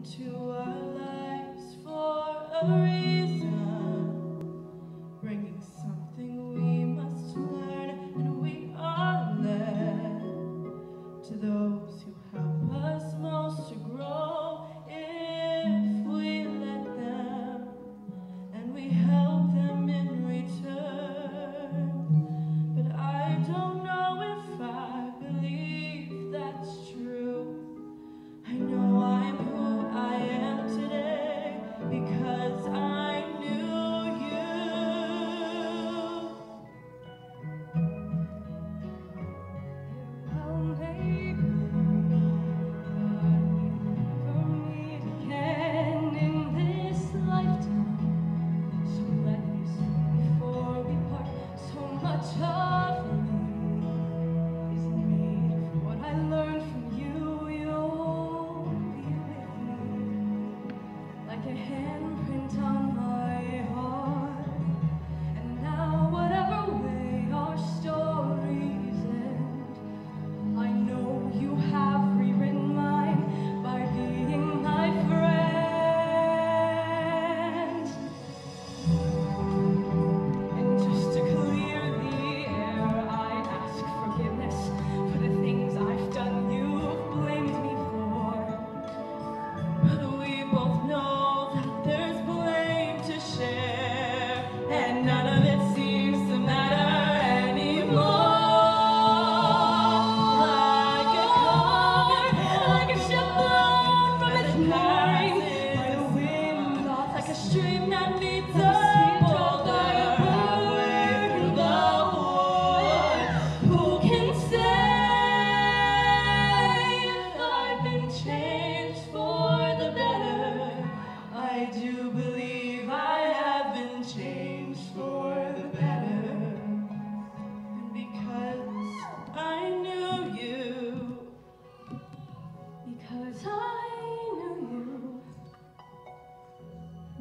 into our lives for a reason,